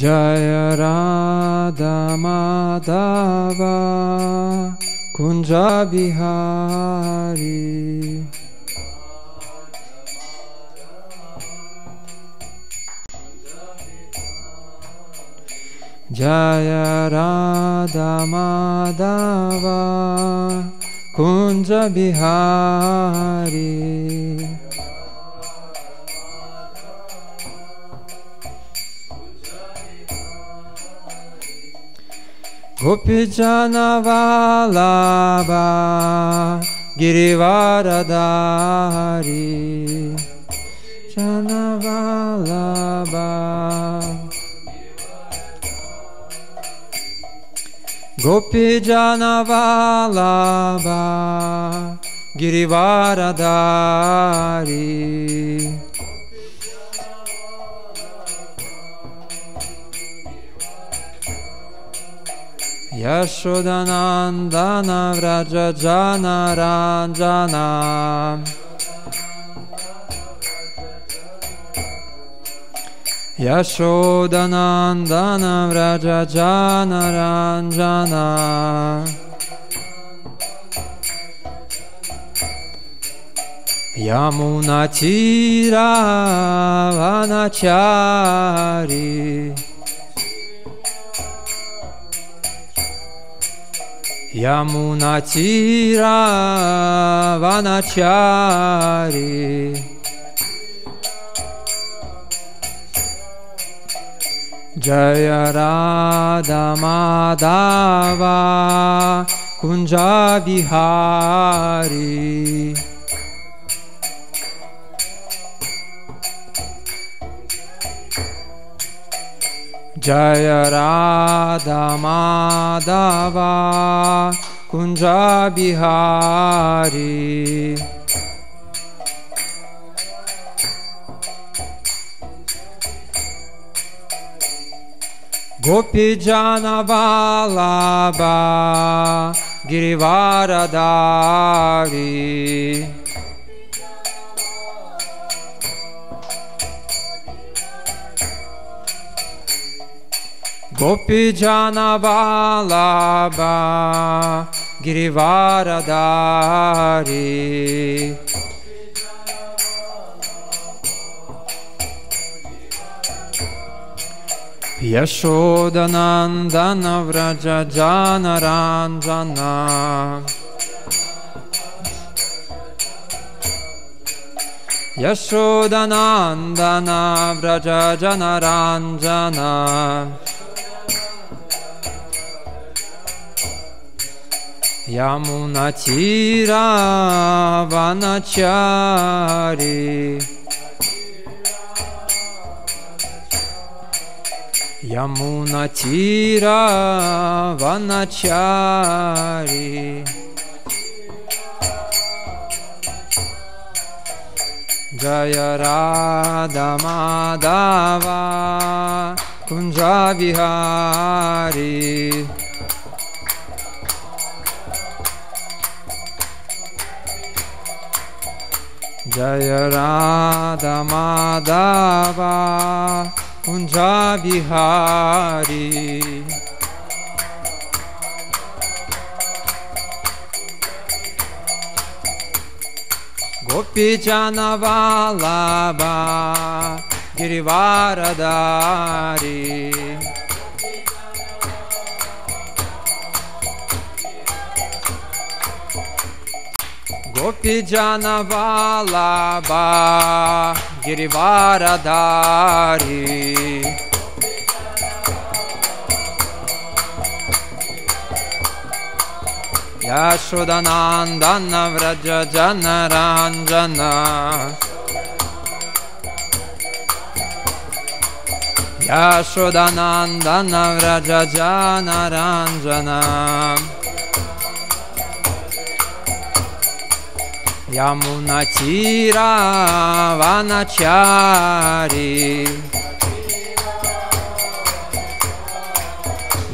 Radha Madhava Kunja Bihari Jaya Radha Madhava Kunja Bihari Gopijanavalabha Girivaradhari Janavalabha Gopijanavalabha Girivaradhari Yashodanandana Vrajajana Ranjana Yashodanandana Vrajajana Ranjana Yamunatira Vanachari Yamuna Tira Vanachari Jaya Radha Madhava Kunja Bihari Jaya Radha Madhava Kunja Bihari. Gopijana Vallabha Girivaradari Gopijana Vallabha Girivaradari. Yashodanandana Vraja Jana Ranjana Yashodanandana Vraja Jana Ranjana Yamunatira Vanachari. Yamunatira Vanachari. Jaya Radha Madhava Kunja Vihari जय राधा माधवा कुञ्जा बिहारी गोपीचनवालाबा गिरिवारदारी Gopi Janavala Ba Girivaradari यशोदनान्दन व्रज जनराञ्जन यशोदनान्दन व्रज जनराञ्जन यमुनचिरा वनचारी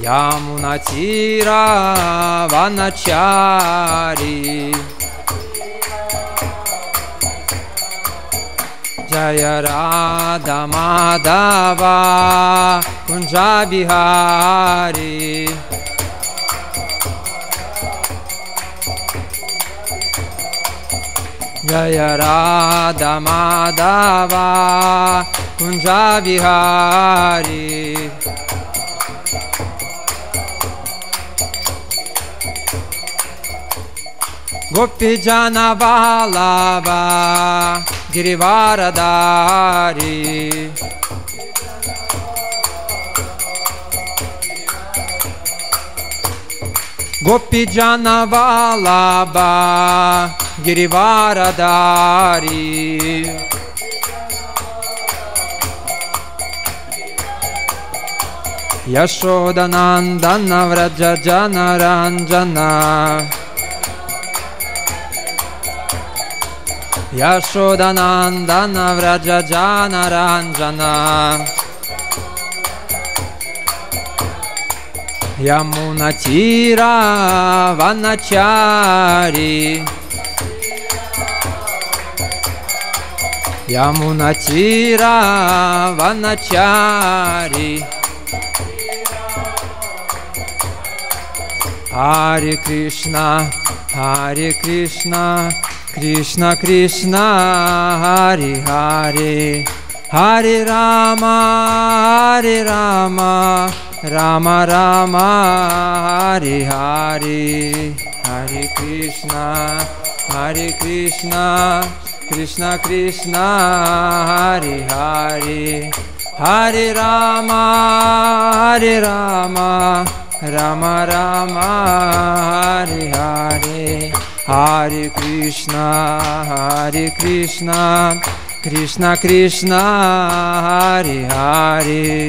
यमुनचिरा वनचारी जय राधा माधवा कुञ्जाबिहारी जय राधमाधवा कुञ्जाविहारी गोपीजनबालावा गिरिवारदारी Gopi Janava Laba गिरिवारदारी। यशोदनान्दनव्रजनरञ्जन यशोदनान्दनव्रज जनरञ्जन यमुनचीरावनचारी। यमुनचि रावचारि हरे कृष्ण हरे कृष्ण कृष्ण कृष्ण हरि हरे। हरे राम हरे राम राम राम हरि हरे। हरे कृष्ण हरे कृष्ण। कृष्ण कृष्ण हरि हरि हरे राम हरे राम राम राम हरि हरे हरे कृष्ण हरे कृष्ण कृष्ण कृष्ण हरि हरे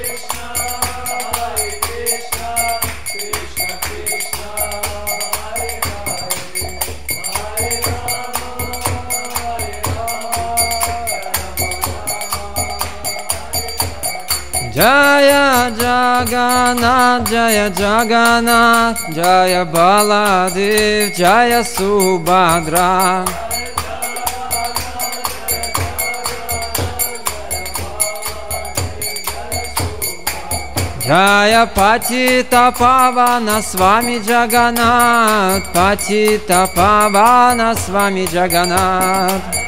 Jaya Jagannath, Jaya Jagannath, Jaya Baladev, Jaya Subhadra. Jaya Patita Pavana Swami Jagannath, Patita Pavana Swami Jagannath.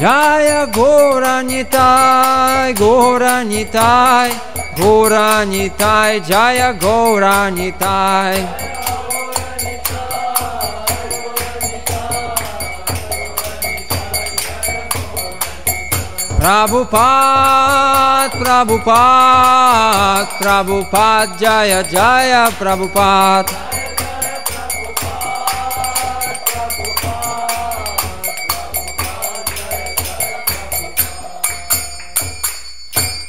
जय गौरनि गौरनि गौरनि जय गौरनि प्रभुपा प्रभुपा प्रभुपात् Jaya जय प्रभुपत्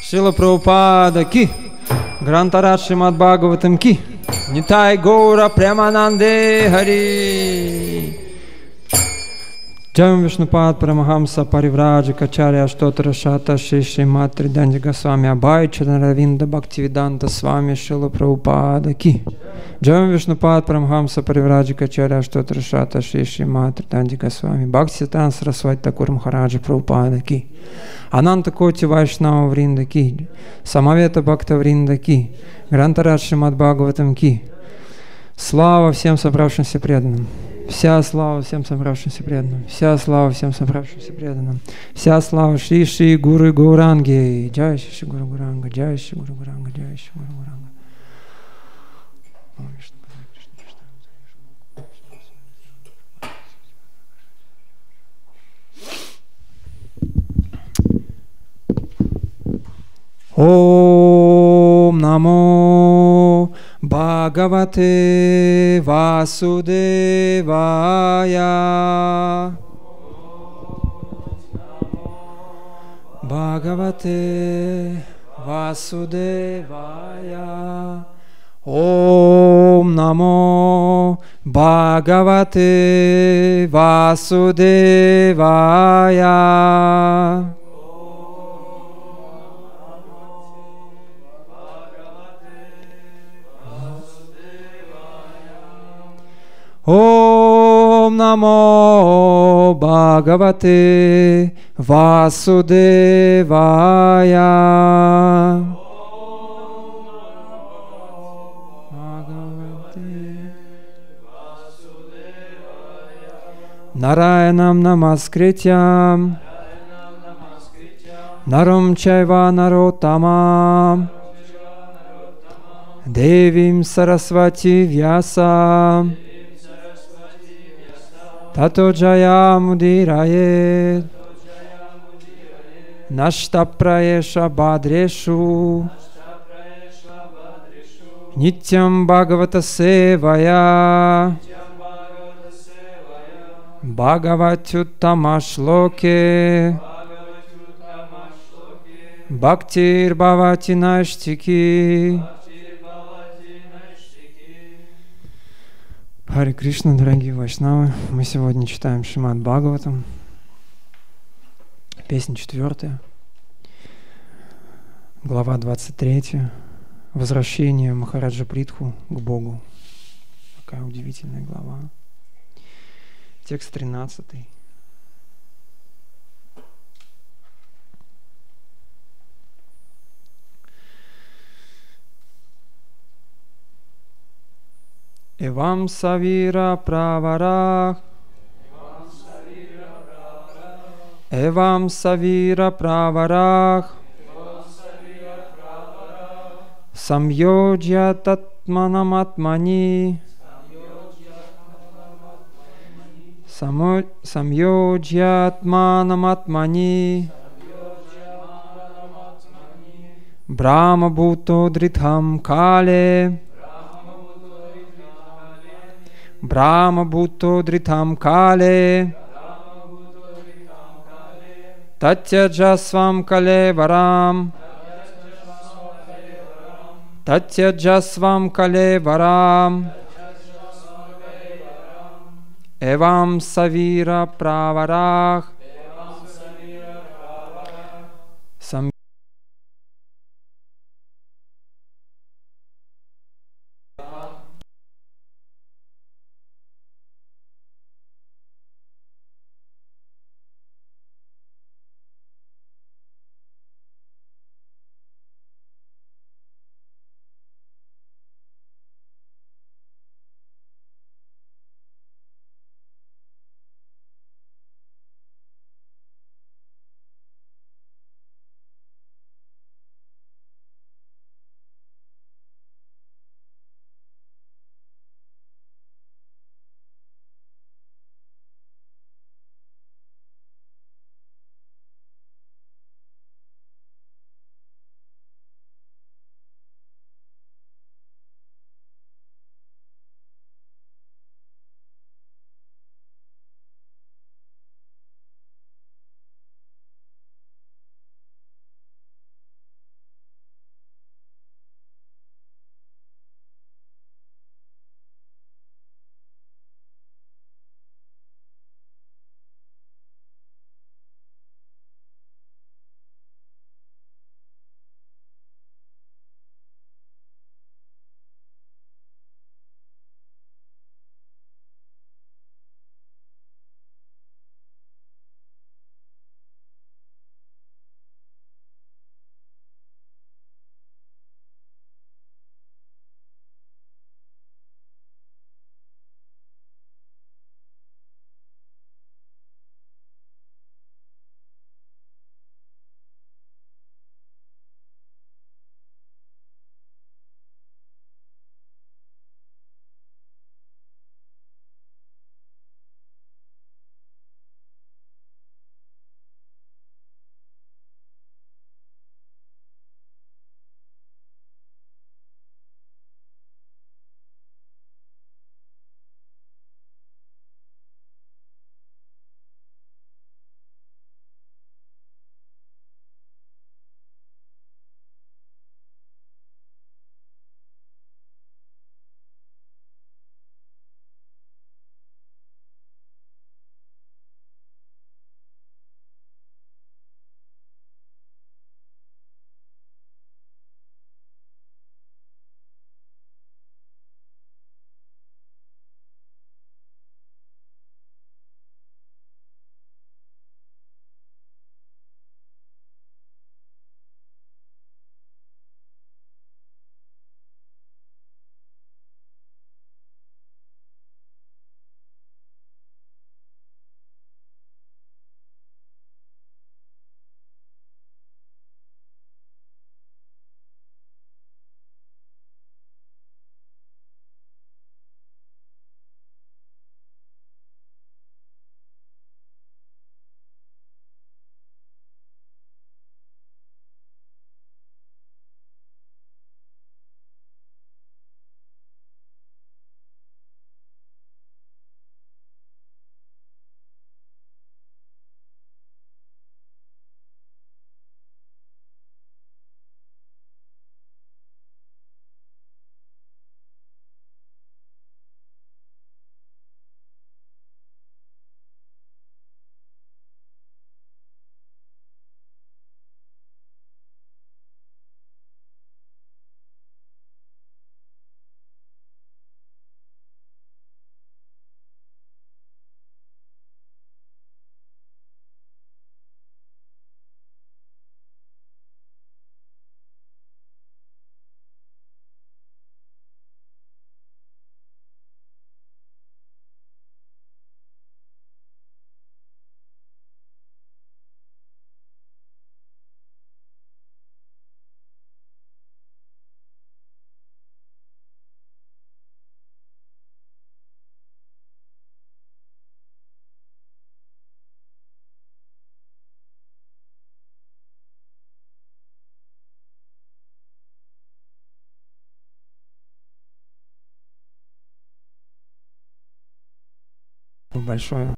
Шила Прабхупада ки, Грантарат Шримад Бхагаватам ки, Нитай Гора Прямананде Хари. Джам Вишнупад Парамахамса Паривраджа Качаря Аштотара Шата Шиши Матри Данди Госвами Абай Чанаравинда Бхактивиданта Свами Шила Прабхупада ки. Джам Вишнупад Парамахамса Паривраджа Качаря Аштотара Шата Шиши Матри Данди Госвами Бхакти Тан Сарасвати Такур Махараджа Прабхупада ки. Ананта Коти Вайшнава Вринда Ки, Самавета Бхакта Вринда Ки, Грантарат Шимад Бхагаватам Ки. Слава всем собравшимся преданным. Вся слава всем собравшимся преданным. Вся слава всем собравшимся преданным. Вся слава Шри Шри Гуру Гуранги. Джай Шри Гуру Гуранга. Джай Гуру Гуранга. Джай Гуру Гуранга. Om Namo भागवते वासुदेवाय। भागवते वासुदेवाय। ॐ नमो भागवते वासुदेवाय। Om Namo Bhagavate Vasudevaya. Bhagavate Narayanam Namaskrityam Naram Chaiva Narottamam Devim Sarasvati Vyasa Tato Jaya Mudiraye Nashta Prayesha Badreshu Nityam Bhagavata Sevaya Bhagavatyuttama Shloke Bhaktir Bhavati Хари Кришна, дорогие вайшнавы, мы сегодня читаем Шимат Бхагаватам, песня четвертая, глава 23, возвращение Махараджа Притху к Богу. Такая удивительная глава. Текст 13. Эвам савира праварах. Эвам савира праварах. Самьоджя татманаматмани. Самьоджятманаматмани. Brahma Bhuto Dritham Kale Brahma Bhuto Dritham Kale Tatyajasvam Kale Varam Tatyajasvam Kale Varam Evam большое.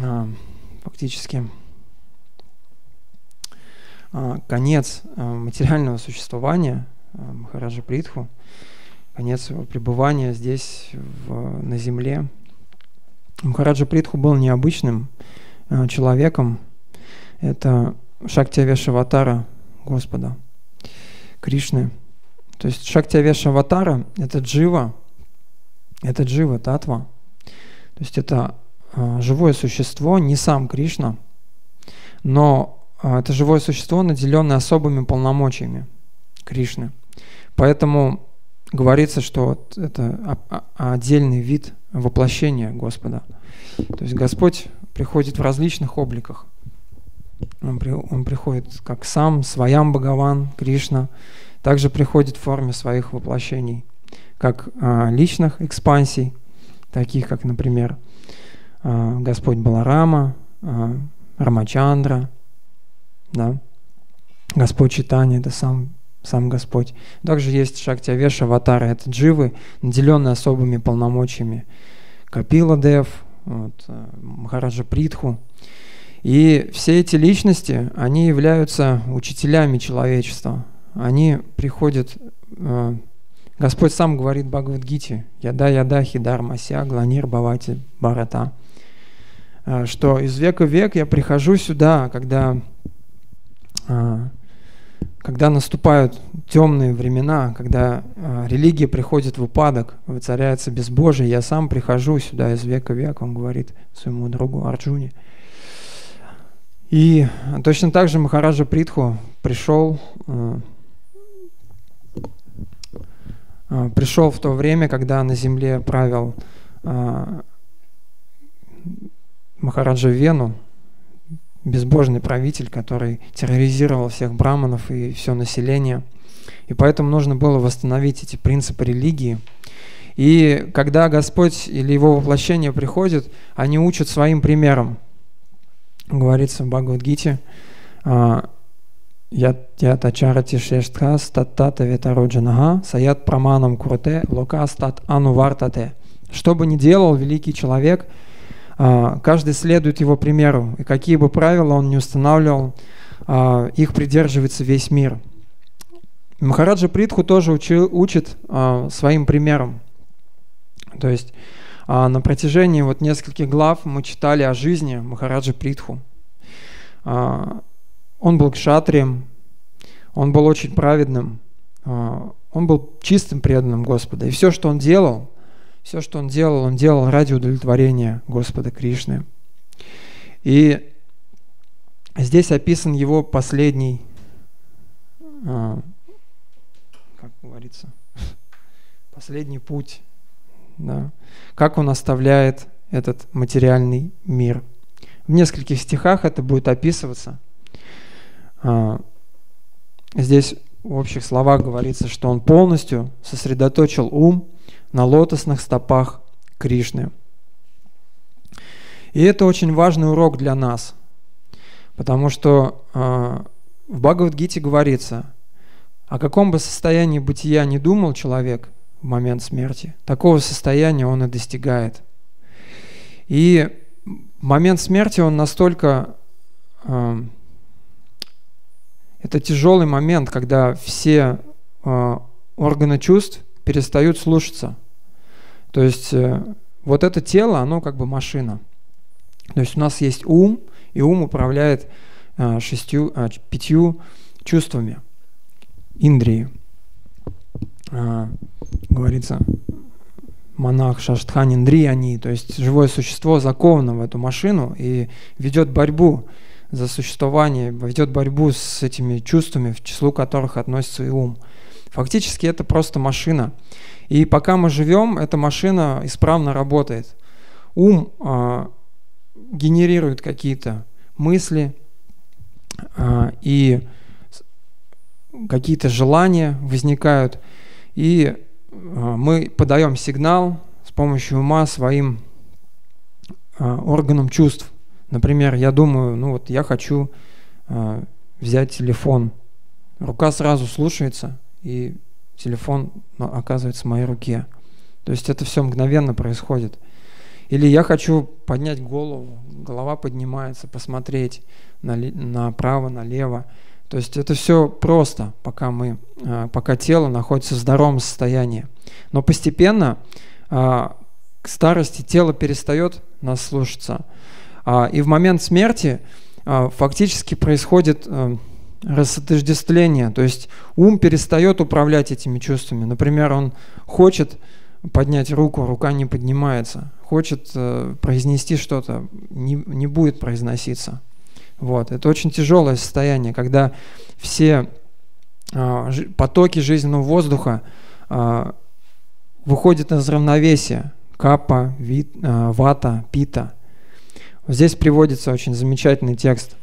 а, фактически конец а, материального существования а, Махараджа Притху, конец его пребывания здесь, в, на земле. Махараджа Притху был необычным а, человеком. Это Шактиавеша Аватара Господа, Кришны. То есть Шактиавеша Аватара – это джива, это джива, татва – то есть это а, живое существо, не сам Кришна, но а, это живое существо, наделенное особыми полномочиями Кришны. Поэтому говорится, что это отдельный вид воплощения Господа. То есть Господь приходит в различных обликах. Он, при, он приходит как сам, своям Бхагаван, Кришна, также приходит в форме своих воплощений, как а, личных экспансий – таких как, например, а, Господь Баларама, а, Рамачандра, да? Господь Читания, это сам, сам Господь. Также есть Шакти Авеша, аватары, это дживы, наделенные особыми полномочиями. Капила Дев, вот, а, Махараджа Притху. И все эти личности, они являются учителями человечества. Они приходят Господь сам говорит Бхагавадгите, «Яда яда хидар мася гланир бавати барата», э, что из века в век я прихожу сюда, когда, э, когда наступают темные времена, когда э, религия приходит в упадок, воцаряется безбожие, я сам прихожу сюда из века в век, он говорит своему другу Арджуне. И точно так же Махараджа Притху пришел а, пришел в то время, когда на земле правил а, Махараджа Вену, безбожный правитель, который терроризировал всех браманов и все население. И поэтому нужно было восстановить эти принципы религии. И когда Господь или Его воплощение приходит, они учат своим примером. Говорится в Бхагавадгите, а, Ятачарати шештха статтата ветароджанага саят праманам курте лока стат анувартате. Что бы ни делал великий человек, каждый следует его примеру. И какие бы правила он не устанавливал, а, их придерживается весь мир. Махараджа Притху тоже учит а, своим примером. То есть на протяжении вот нескольких глав мы читали о жизни Махараджа Притху. Он был кшатрием, он был очень праведным, а, он был чистым преданным Господа. И все, что он делал, все, что он делал, он делал ради удовлетворения Господа Кришны. И здесь описан его последний, а, как говорится, последний путь, да, как он оставляет этот материальный мир. В нескольких стихах это будет описываться – а, здесь в общих словах говорится, что он полностью сосредоточил ум на лотосных стопах Кришны. И это очень важный урок для нас, потому что э, в Бхагавадгите говорится, о каком бы состоянии бытия не думал человек в момент смерти, такого состояния он и достигает. И в момент смерти он настолько э, это тяжелый момент, когда все э, органы чувств перестают слушаться. То есть э, вот это тело, оно как бы машина. То есть у нас есть ум, и ум управляет э, шестью, э, пятью чувствами, индрии. Говорится, монах Шаштхан Индри, они, то есть живое существо заковано в эту машину и ведет борьбу за существование, ведет борьбу с этими чувствами, в числу которых относится и ум. Фактически это просто машина. И пока мы живем, эта машина исправно работает. Ум э, генерирует какие-то мысли, э, и какие-то желания возникают, и мы подаем сигнал с помощью ума своим органам чувств. Например, я думаю, ну вот я хочу взять телефон. Рука сразу слушается, и телефон ну, оказывается в моей руке. То есть это все мгновенно происходит. Или я хочу поднять голову, голова поднимается, посмотреть на, направо, налево. То есть это все просто, пока, мы, а, пока тело находится в здоровом состоянии. Но постепенно а, к старости тело перестает нас слушаться. А, и в момент смерти фактически происходит рассотождествление, то есть ум перестает управлять этими чувствами. Например, он хочет поднять руку, рука не поднимается. Хочет э, произнести что-то, не, не будет произноситься. Вот. Это очень тяжелое состояние, когда все э, потоки жизненного воздуха э, выходят из равновесия. Капа, вит, э, вата, пита. Здесь приводится очень замечательный текст,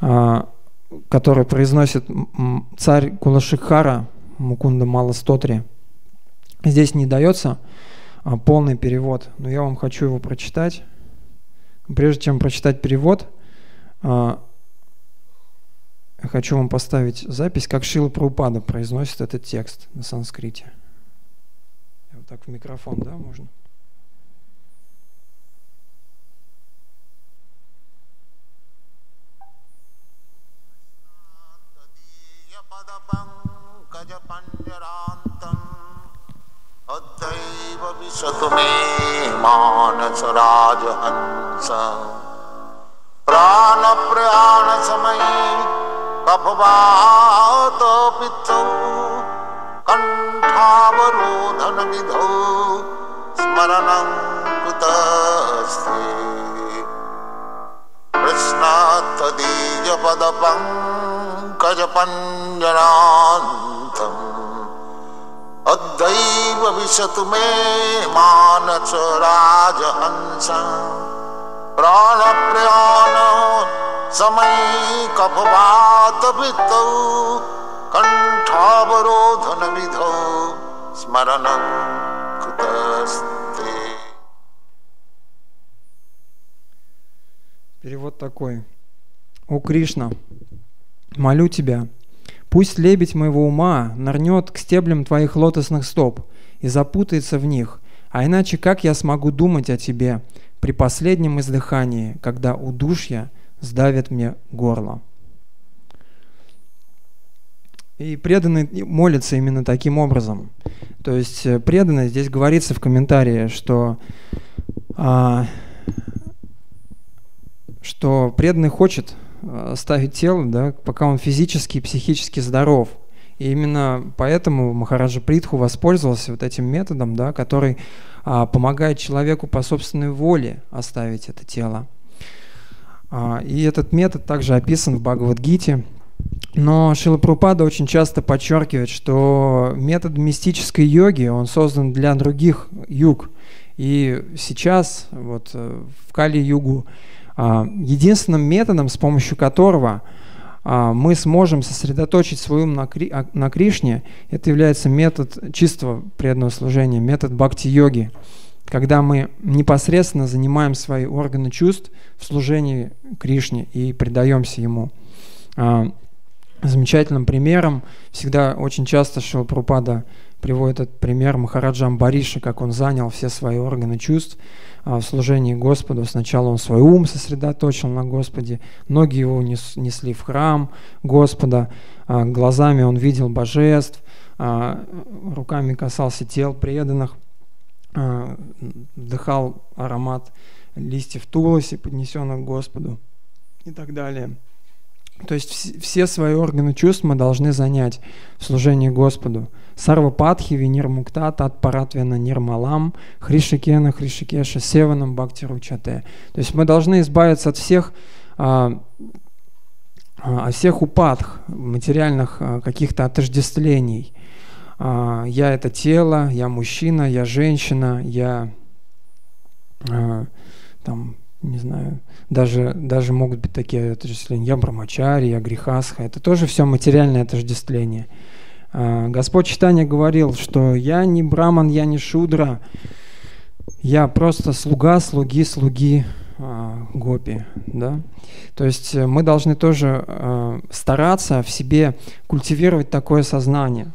э, который произносит царь Кулашикхара, Мукунда Маластотри. Здесь не дается а, полный перевод, но я вам хочу его прочитать. Прежде чем прочитать перевод, а, хочу вам поставить запись, как Шила Праупада произносит этот текст на санскрите. Вот так в микрофон, да, можно? मानसराजहंस। प्राणप्रयाणसमये कफवातपित्तौ कण्ठावरोधनविधौ स्मरणं कृतस्ते। कृष्णात्तदीयपदपङ्कजपञ्जनान्तम् अद्दैव विशतु मे मानस राजहंस प्राणप्रयाण समयी कफवातभित्तौ कण्ठावरोधनविधौ स्मरणं कृतस्ते Перевод такой. О Кришна, молю тебя, Пусть лебедь моего ума нырнет к стеблям твоих лотосных стоп и запутается в них, а иначе как я смогу думать о тебе при последнем издыхании, когда удушья сдавит мне горло? И преданный молится именно таким образом. То есть э, преданный, здесь говорится в комментарии, что, а, что преданный хочет оставить тело, да, пока он физически и психически здоров. И именно поэтому Махараджа Притху воспользовался вот этим методом, да, который а, помогает человеку по собственной воле оставить это тело. А, и этот метод также описан в Бхагавадгите. Но Шила Прупада очень часто подчеркивает, что метод мистической йоги, он создан для других юг. И сейчас, вот э, в Кали-югу, единственным методом, с помощью которого а, мы сможем сосредоточить свой ум на, Кри, а, на Кришне, это является метод чистого преданного служения, метод бхакти-йоги, когда мы непосредственно занимаем свои органы чувств в служении Кришне и предаемся Ему. Замечательным примером всегда очень часто Шилпрупада приводит этот пример Махараджа Амбариша, как он занял все свои органы чувств – а, в служении Господу. Сначала он свой ум сосредоточил на Господе, ноги его несли в храм Господа, а, глазами он видел божеств, а, руками касался тел преданных, вдыхал аромат листьев тулоси, поднесенных Господу и так далее. То есть все свои органы чувств мы должны занять в служении Господу. Сарвападхи, Венир Мукта, Тат Паратвена Нирмалам, Хришикена, Хришикеша, Севанам, Бхактиручате. То есть мы должны избавиться от всех, а, а, от всех упадх, материальных а, каких-то отождествлений. Я это тело, я мужчина, я женщина, я там, не знаю, даже, даже могут быть такие отождествления, я брамачари, я грехасха, это тоже все материальное отождествление. А, Господь Читания говорил, что я не браман, я не шудра, я просто слуга, слуги, слуги а, гопи, да. То есть э, мы должны тоже а, стараться в себе культивировать такое сознание.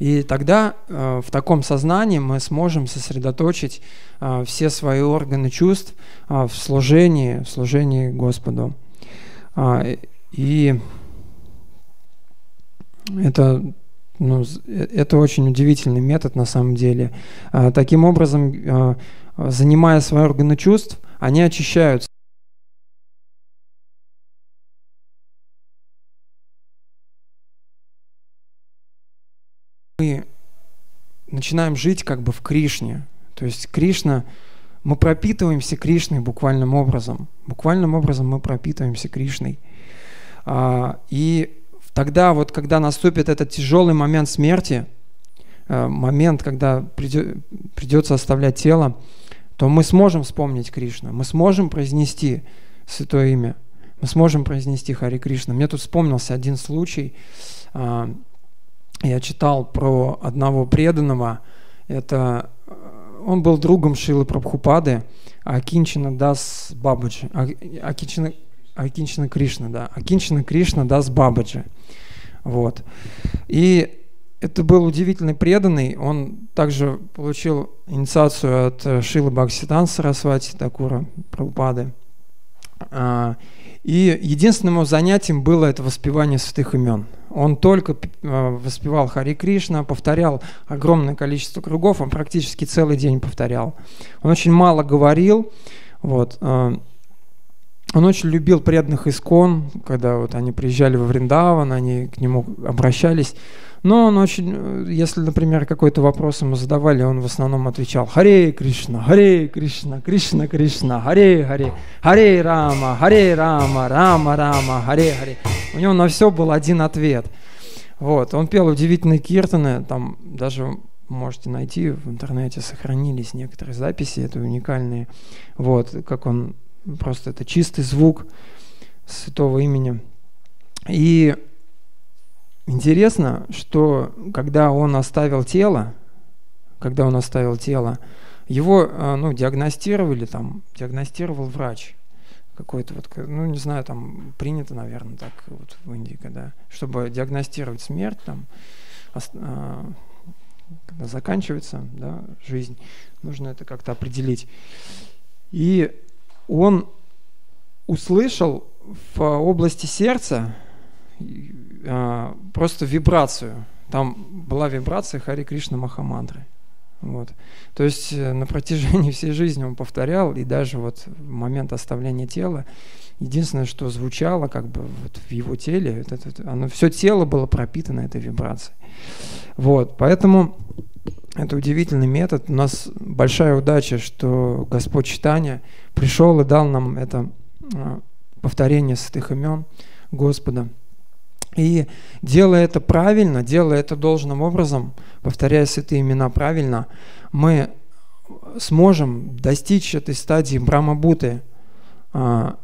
И тогда э, в таком сознании мы сможем сосредоточить э, все свои органы чувств э, в служении, в служении Господу. Э, и это ну, это очень удивительный метод на самом деле. А, таким образом, а, занимая свои органы чувств, они очищаются. Начинаем жить как бы в Кришне. То есть Кришна, мы пропитываемся Кришной буквальным образом. Буквальным образом мы пропитываемся Кришной. А, и Тогда вот, когда наступит этот тяжелый момент смерти, э, момент, когда придется оставлять тело, то мы сможем вспомнить Кришну, мы сможем произнести Святое Имя, мы сможем произнести Хари Кришна. Мне тут вспомнился один случай. А, я читал про одного преданного. Это э, он был другом Шилы Прабхупады, Акинчина Дас Бабаджи. Акинчина, Акинчина Кришна, да. Акинчина Кришна Дас Бабаджи. Вот. И это был удивительный преданный. Он также получил инициацию от э, Шилы Бхакситан Сарасвати Такура Прабхупады. А, и единственным его занятием было это воспевание святых имен. Он только э, воспевал Хари Кришна, повторял огромное количество кругов, он практически целый день повторял. Он очень мало говорил, вот, э, он очень любил преданных искон, когда вот они приезжали во Вриндаван, они к нему обращались. Но он очень, если, например, какой-то вопрос ему задавали, он в основном отвечал «Харе Кришна, Харе Кришна, Кришна Кришна, Харе Харе, Харе Рама, Харе Рама, Рама Рама, Харе Харе». У него на все был один ответ. Вот, он пел удивительные киртаны, там даже можете найти в интернете, сохранились некоторые записи, это уникальные. Вот, как он Просто это чистый звук святого имени. И интересно, что когда он оставил тело, когда он оставил тело, его а, ну, диагностировали, там, диагностировал врач какой-то вот, ну не знаю, там принято, наверное, так вот в Индии, когда, чтобы диагностировать смерть, там, а, когда заканчивается да, жизнь, нужно это как-то определить. И он услышал в области сердца а, просто вибрацию. Там была вибрация Хари Кришна Махамантры. Вот. То есть э, на протяжении всей жизни он повторял, и даже вот в момент оставления тела, единственное, что звучало как бы вот в его теле, это, это, оно, все тело было пропитано этой вибрацией. Вот. Поэтому это удивительный метод. У нас большая удача, что Господь Читания пришел и дал нам это а, повторение святых имен Господа. И делая это правильно, делая это должным образом, повторяя святые имена правильно, мы сможем достичь этой стадии Брахмабуты. А,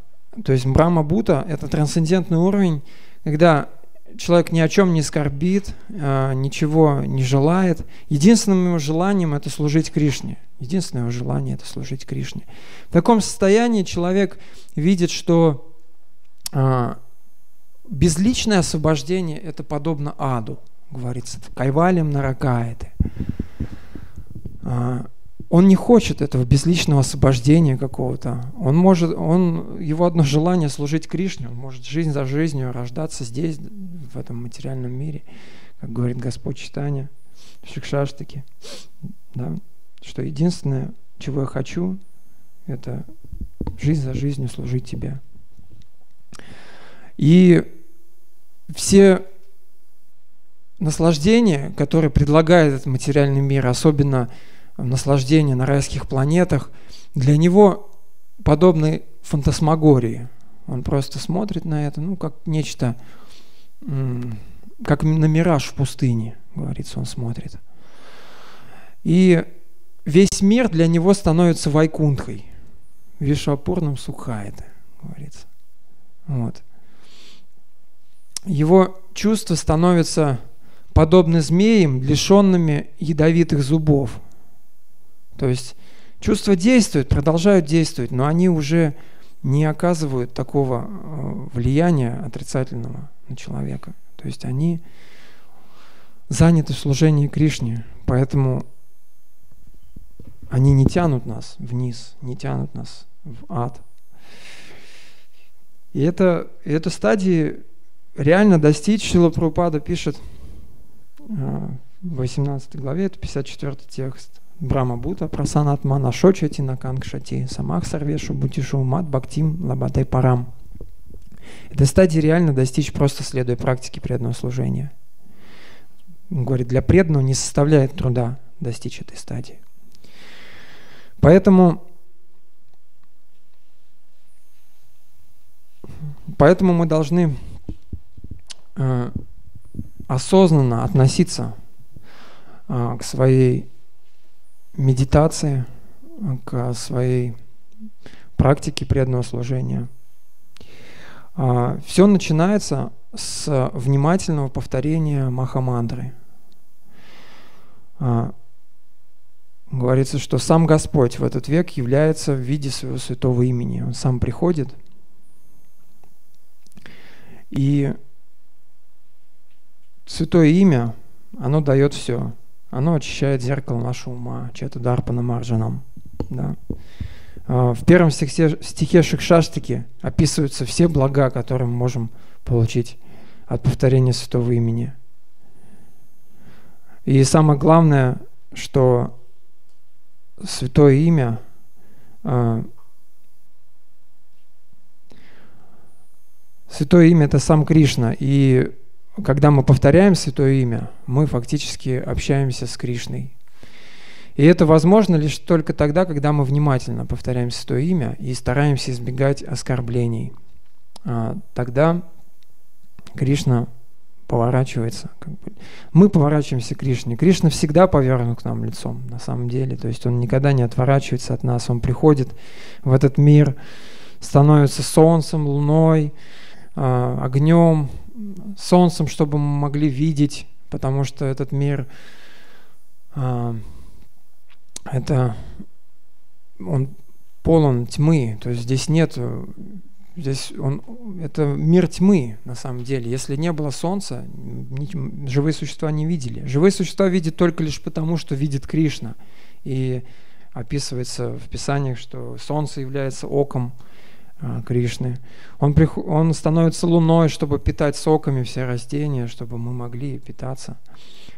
то есть Брахмабута – это трансцендентный уровень, когда человек ни о чем не скорбит, а, ничего не желает. Единственным его желанием это служить Кришне. Единственное его желание это служить Кришне. В таком состоянии человек видит, что а, безличное освобождение это подобно аду, говорится, кайвалем наракаеты. А, он не хочет этого безличного освобождения какого-то. Он может, он, его одно желание служить Кришне, он может жизнь за жизнью рождаться здесь, в этом материальном мире, как говорит Господь Читания, Шикшаштаки, да, что единственное, чего я хочу, это жизнь за жизнью служить Тебе. И все наслаждения, которые предлагает этот материальный мир, особенно наслаждение на райских планетах, для него подобны фантасмагории. Он просто смотрит на это, ну, как нечто, как на мираж в пустыне, говорится, он смотрит. И весь мир для него становится вайкунтхой. Вишапурнам Сухайта, говорится. Вот. Его чувства становятся подобны змеям, лишенными ядовитых зубов. То есть чувства действуют, продолжают действовать, но они уже не оказывают такого э, влияния отрицательного на человека. То есть они заняты в служении Кришне, поэтому они не тянут нас вниз, не тянут нас в ад. И это, и это стадии реально достичь, Шила Прабхупада пишет э, в 18 главе, это 54 текст, Брама Бута, Прасанатма, Нашочати, Накангшати, Самах Сарвешу, Бутишу, Мат, Бактим, Лабатай Парам. Это стадии реально достичь, просто следуя практике преданного служения. Он говорит, для преданного не составляет труда достичь этой стадии. Поэтому, поэтому мы должны э, осознанно относиться э, к своей медитации, к своей практике преданного служения. Э, все начинается с внимательного повторения Махамандры. Э, говорится, что сам Господь в этот век является в виде своего святого имени. Он сам приходит. И святое имя, оно дает все. Оно очищает зеркало нашего ума, чета дарпана марджанам. Да. А, в первом стихе, стихе Шикшаштики описываются все блага, которые мы можем получить от повторения святого имени. И самое главное, что святое имя а, Святое имя – это сам Кришна. И когда мы повторяем святое имя, мы фактически общаемся с Кришной. И это возможно лишь только тогда, когда мы внимательно повторяем святое имя и стараемся избегать оскорблений. А, тогда Кришна поворачивается. Мы поворачиваемся к Кришне. Кришна всегда повернут к нам лицом, на самом деле. То есть он никогда не отворачивается от нас. Он приходит в этот мир, становится солнцем, луной, а, огнем, солнцем, чтобы мы могли видеть, потому что этот мир, а, это он полон тьмы, то есть здесь нет Здесь он, это мир тьмы, на самом деле. Если не было солнца, живые существа не видели. Живые существа видят только лишь потому, что видит Кришна. И описывается в Писаниях, что солнце является оком Кришны. Он, прих... он становится луной, чтобы питать соками все растения, чтобы мы могли питаться.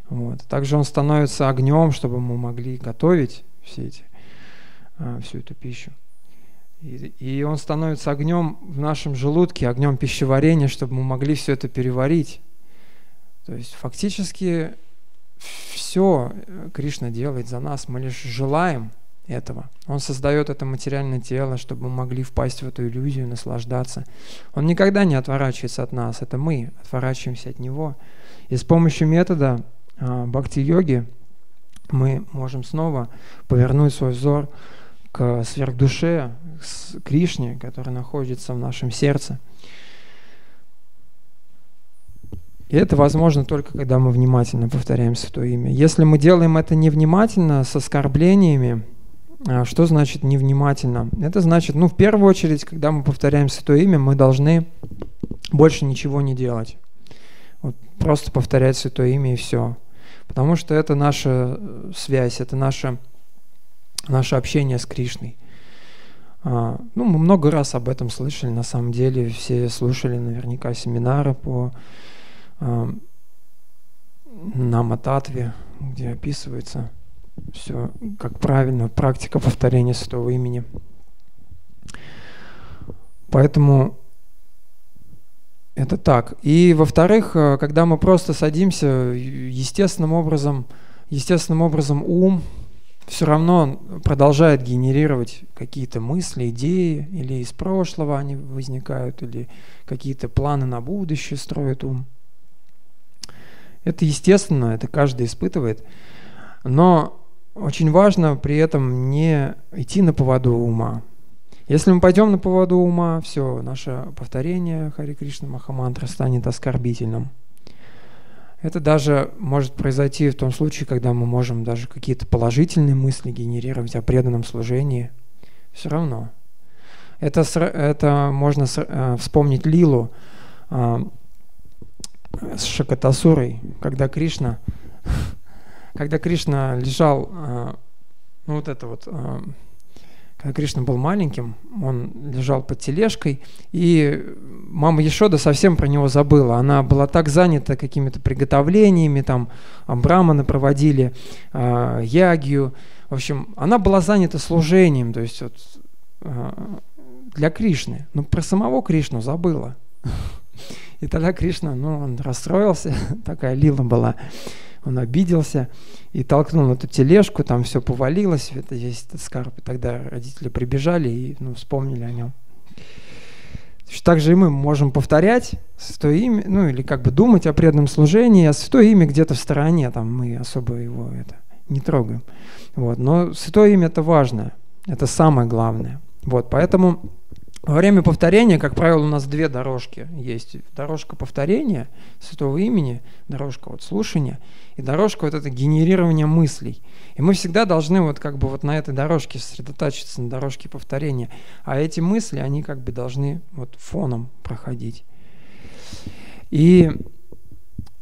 Вот. Также он становится огнем, чтобы мы могли готовить все эти, а, всю эту пищу. И, и он становится огнем в нашем желудке, огнем пищеварения, чтобы мы могли все это переварить. То есть фактически все э, Кришна делает за нас, мы лишь желаем этого. Он создает это материальное тело, чтобы мы могли впасть в эту иллюзию, наслаждаться. Он никогда не отворачивается от нас, это мы отворачиваемся от него. И с помощью метода э, бхакти-йоги мы можем снова повернуть свой взор к сверхдуше, к Кришне, который находится в нашем сердце. И это возможно только, когда мы внимательно повторяем Святое Имя. Если мы делаем это невнимательно, с оскорблениями, что значит невнимательно? Это значит, ну, в первую очередь, когда мы повторяем Святое Имя, мы должны больше ничего не делать. Вот просто повторять Святое Имя и все. Потому что это наша э, связь, это наша наше общение с Кришной. А, ну, мы много раз об этом слышали, на самом деле, все слушали наверняка семинары по а, Намататве, где описывается все, как правильно, практика повторения святого имени. Поэтому это так. И во-вторых, а, когда мы просто садимся естественным образом, естественным образом ум все равно продолжает генерировать какие-то мысли, идеи, или из прошлого они возникают, или какие-то планы на будущее строит ум. Это естественно, это каждый испытывает. Но очень важно при этом не идти на поводу ума. Если мы пойдем на поводу ума, все, наше повторение Хари Кришна Махамантра станет оскорбительным. Это даже может произойти в том случае, когда мы можем даже какие-то положительные мысли генерировать о преданном служении. Все равно. Это, это можно э, вспомнить Лилу э, с Шакатасурой, когда Кришна, когда Кришна лежал, э, ну вот это вот, когда Кришна был маленьким, он лежал под тележкой, и мама Ешода совсем про него забыла. Она была так занята какими-то приготовлениями, там браманы проводили, э, ягью. В общем, она была занята служением, то есть вот, э, для Кришны. Но про самого Кришну забыла. И тогда Кришна, ну, он расстроился, такая лила была он обиделся и толкнул эту тележку, там все повалилось, это весь этот скарб. И тогда родители прибежали и ну, вспомнили о нем. Также и мы можем повторять святое имя, ну или как бы думать о преданном служении, а святое имя где-то в стороне, там мы особо его это не трогаем. Вот. Но святое имя это важно, это самое главное. Вот, поэтому во время повторения, как правило, у нас две дорожки есть. Дорожка повторения святого имени, дорожка вот слушания, и дорожка вот это генерирования мыслей. И мы всегда должны вот как бы вот на этой дорожке сосредотачиваться, на дорожке повторения. А эти мысли, они как бы должны вот фоном проходить. И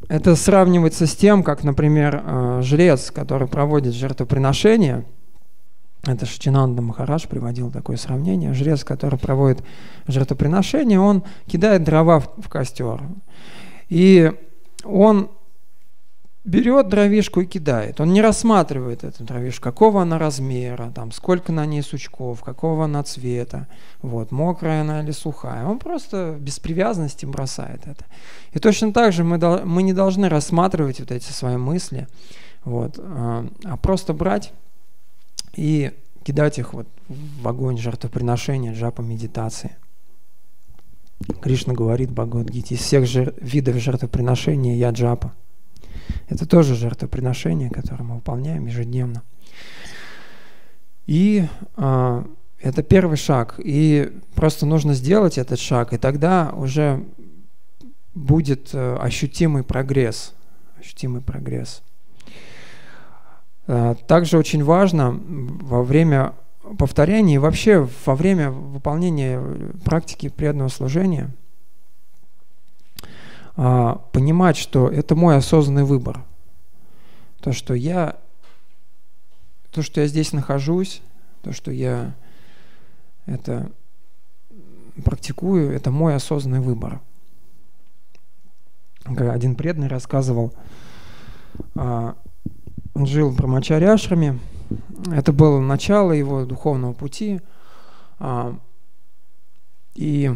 это сравнивается с тем, как, например, э, жрец, который проводит жертвоприношение – это Шичинанда Махараш приводил такое сравнение. Жрец, который проводит жертвоприношение, он кидает дрова в, в костер. И он берет дровишку и кидает. Он не рассматривает эту дровишку, какого она размера, там, сколько на ней сучков, какого она цвета, вот, мокрая она или сухая. Он просто без привязанности бросает это. И точно так же мы, мы не должны рассматривать вот эти свои мысли, вот, а, а просто брать и кидать их вот в огонь жертвоприношения, джапа медитации. Кришна говорит Бхагавадгите, из всех жер- видов жертвоприношения я джапа. Это тоже жертвоприношение, которое мы выполняем ежедневно. И э, это первый шаг. И просто нужно сделать этот шаг, и тогда уже будет э, ощутимый прогресс. Ощутимый прогресс. Э, также очень важно во время повторения и вообще во время выполнения практики преданного служения э, понимать, что это мой осознанный выбор. То, что я, то, что я здесь нахожусь, то, что я это практикую, это мой осознанный выбор. Один преданный рассказывал, э, он жил в Брамачаре Это было начало его духовного пути. А, и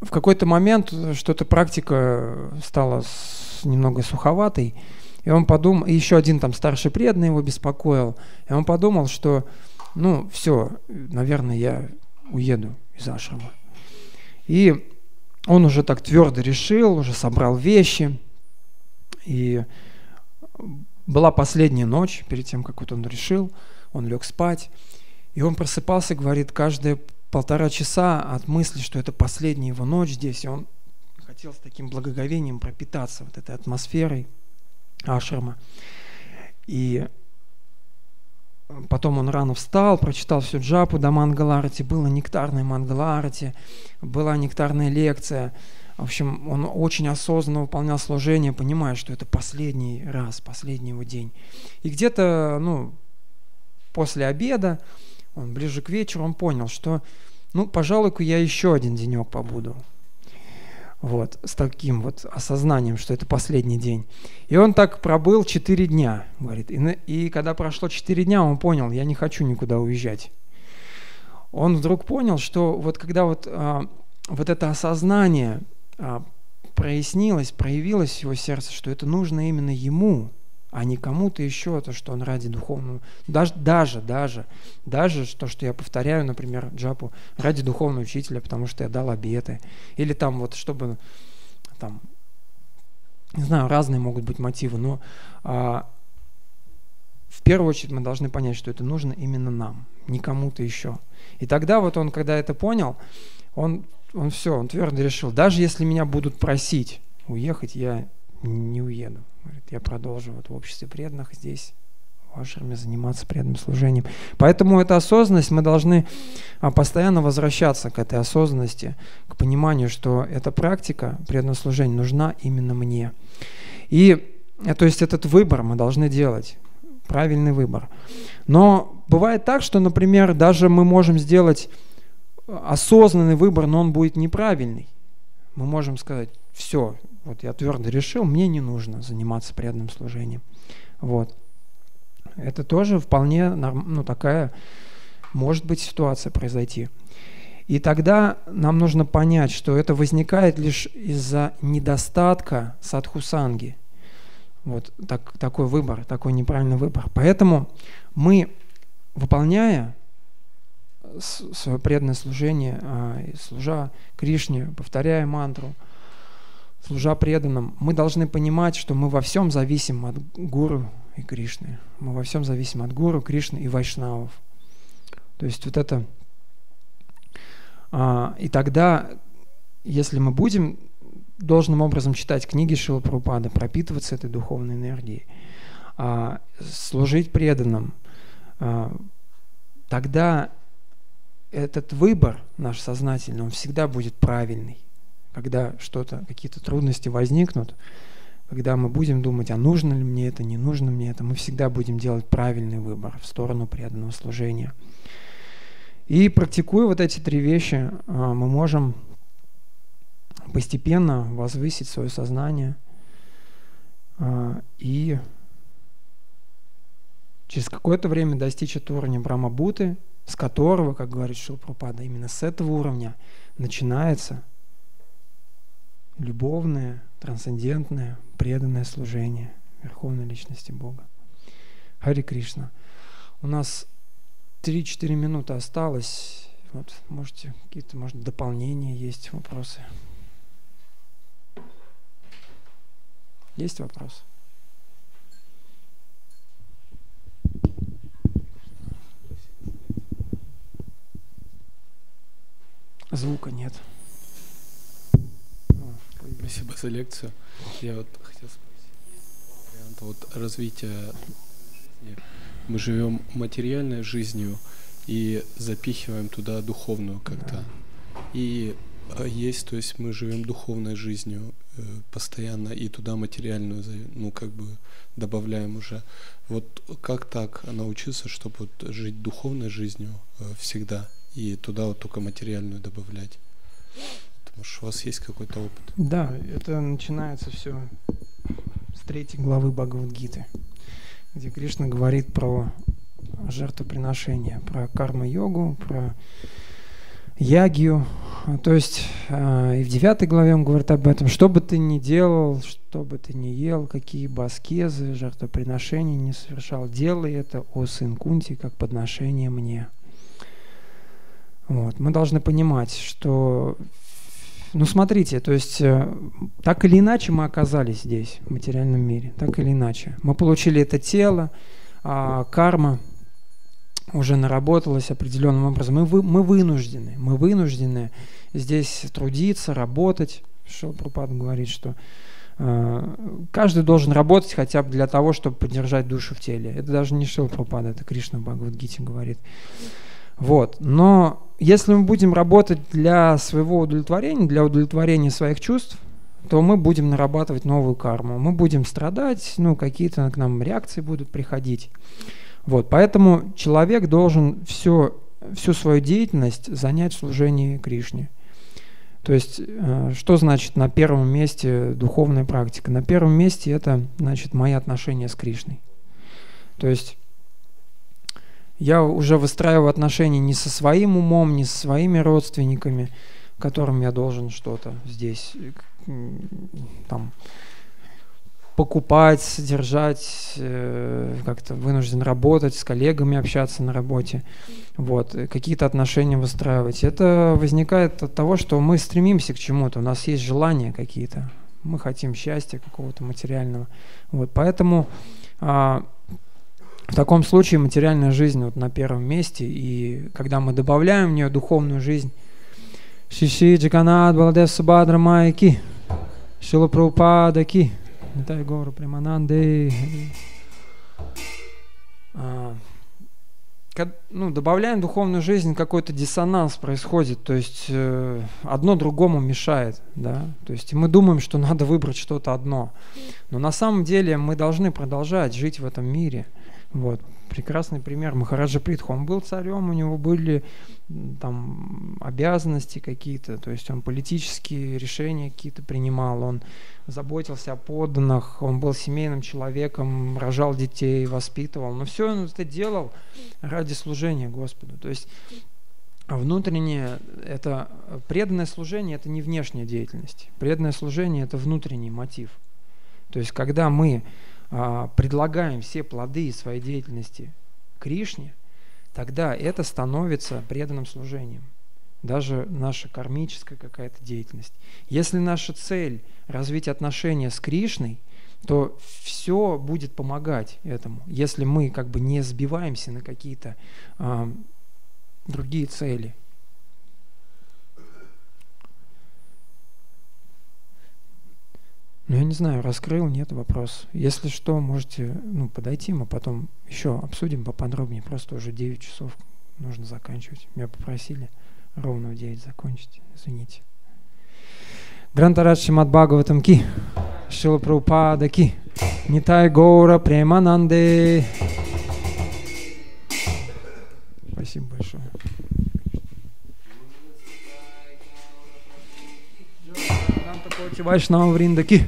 в какой-то момент что-то практика стала немного суховатой, и он подумал, и еще один там старший преданный его беспокоил, и он подумал, что, ну, все, наверное, я уеду из ашрама. И он уже так твердо решил, уже собрал вещи, и была последняя ночь, перед тем, как вот он решил, он лег спать, и он просыпался, говорит, каждые полтора часа от мысли, что это последняя его ночь здесь, и он хотел с таким благоговением пропитаться вот этой атмосферой ашрама. И потом он рано встал, прочитал всю джапу до Мангаларати, было нектарное Мангаларати, была нектарная лекция – в общем, он очень осознанно выполнял служение, понимая, что это последний раз, последний его день. И где-то, ну, после обеда, он ближе к вечеру, он понял, что, ну, пожалуй-ка я еще один денек побуду. Вот, с таким вот осознанием, что это последний день. И он так пробыл четыре дня, говорит. И, и когда прошло четыре дня, он понял, я не хочу никуда уезжать. Он вдруг понял, что вот когда вот, а, вот это осознание прояснилось, проявилось его сердце, что это нужно именно ему, а не кому-то еще, то, что он ради духовного, даже, даже, даже, даже то, что я повторяю, например, джапу, ради духовного учителя, потому что я дал обеты, или там вот, чтобы, там, не знаю, разные могут быть мотивы, но а, в первую очередь мы должны понять, что это нужно именно нам, не кому-то еще. И тогда вот он, когда это понял, он, он все, он твердо решил, даже если меня будут просить уехать, я не уеду. Говорит, я продолжу вот в обществе преданных здесь в ашраме заниматься преданным служением. Поэтому эта осознанность, мы должны а, постоянно возвращаться к этой осознанности, к пониманию, что эта практика преданного служения нужна именно мне. И э, то есть этот выбор мы должны делать, правильный выбор. Но бывает так, что, например, даже мы можем сделать осознанный выбор, но он будет неправильный. Мы можем сказать, все, вот я твердо решил, мне не нужно заниматься преданным служением. Вот. Это тоже вполне ну, такая может быть ситуация произойти. И тогда нам нужно понять, что это возникает лишь из-за недостатка садхусанги. Вот так, такой выбор, такой неправильный выбор. Поэтому мы, выполняя свое преданное служение, а, служа Кришне, повторяя мантру, служа преданным, мы должны понимать, что мы во всем зависим от Гуру и Кришны. Мы во всем зависим от Гуру, Кришны и Вайшнавов. То есть вот это... А, и тогда, если мы будем должным образом читать книги Шила Прабхупады, пропитываться этой духовной энергией, а, служить преданным, тогда этот выбор наш сознательный, он всегда будет правильный. Когда что-то, какие-то трудности возникнут, когда мы будем думать, а нужно ли мне это, не нужно мне это, мы всегда будем делать правильный выбор в сторону преданного служения. И практикуя вот эти три вещи, а, мы можем постепенно возвысить свое сознание а, и через какое-то время достичь этого уровня Брахмабуты, с которого, как говорит Шилпрапада, именно с этого уровня начинается любовное, трансцендентное, преданное служение Верховной Личности Бога. Хари Кришна. У нас 3-4 минуты осталось. Вот, можете какие-то, может, дополнения есть, вопросы? Есть вопрос? Звука нет. Спасибо за лекцию. Я вот хотел спросить, вот развития мы живем материальной жизнью и запихиваем туда духовную как-то. И а, есть, то есть мы живем духовной жизнью э, постоянно и туда материальную, ну как бы добавляем уже. Вот как так научиться, чтобы вот жить духовной жизнью э, всегда и туда вот только материальную добавлять? Может, у вас есть какой-то опыт? Да, это начинается все с третьей главы Бхагавадгиты, где Кришна говорит про жертвоприношение, про карма-йогу, про ягию. То есть э, и в девятой главе он говорит об этом, что бы ты ни делал, что бы ты ни ел, какие бы аскезы, жертвоприношения не совершал, делай это, о сын Кунти, как подношение мне. Вот. Мы должны понимать, что ну, смотрите, то есть э, так или иначе мы оказались здесь, в материальном мире, так или иначе. Мы получили это тело, а карма уже наработалась определенным образом. Мы, вы, мы вынуждены, мы вынуждены здесь трудиться, работать. Шилпрупад говорит, что э, каждый должен работать хотя бы для того, чтобы поддержать душу в теле. Это даже не Шилпрупад, это Кришна Бхагавадгите говорит. Вот. Но если мы будем работать для своего удовлетворения, для удовлетворения своих чувств, то мы будем нарабатывать новую карму. Мы будем страдать, ну, какие-то к нам реакции будут приходить. Вот, поэтому человек должен все, всю свою деятельность занять в служении Кришне. То есть, э, что значит на первом месте духовная практика? На первом месте это, значит, мои отношения с Кришной. То есть, я уже выстраиваю отношения не со своим умом, не со своими родственниками, которым я должен что-то здесь там покупать, содержать, э, как-то вынужден работать, с коллегами общаться на работе, вот, какие-то отношения выстраивать. Это возникает от того, что мы стремимся к чему-то, у нас есть желания какие-то, мы хотим счастья какого-то материального. Вот, поэтому а, В таком случае материальная жизнь вот на первом месте, и когда мы добавляем в нее духовную жизнь, Шиши Джаганат Баладев Субадра Майки, Шила Прабхупада Ки, Нитай Гору Примананды, а, ну, добавляем духовную жизнь, какой-то диссонанс происходит, то есть э, одно другому мешает, да, то есть мы думаем, что надо выбрать что-то одно, но на самом деле мы должны продолжать жить в этом мире, вот, прекрасный пример. Махараджа Притху, он был царем, у него были там обязанности какие-то, то есть он политические решения какие-то принимал, он заботился о подданных, он был семейным человеком, рожал детей, воспитывал, но все он это делал ради служения Господу. То есть внутреннее, это преданное служение, это не внешняя деятельность. Преданное служение – это внутренний мотив. То есть когда мы предлагаем все плоды своей деятельности Кришне, тогда это становится преданным служением. Даже наша кармическая какая-то деятельность. Если наша цель развить отношения с Кришной, то все будет помогать этому, если мы как бы не сбиваемся на какие-то э, другие цели. Ну, я не знаю, раскрыл, нет, вопрос. Если что, можете ну, подойти, мы потом еще обсудим поподробнее. Просто уже 9 часов нужно заканчивать. Меня попросили ровно в 9 закончить. Извините. Грантарад Шимат Бхагаватам Ки, Шила Ки, Нитай Гора Премананде. Спасибо большое. Continuar não abrindo aqui.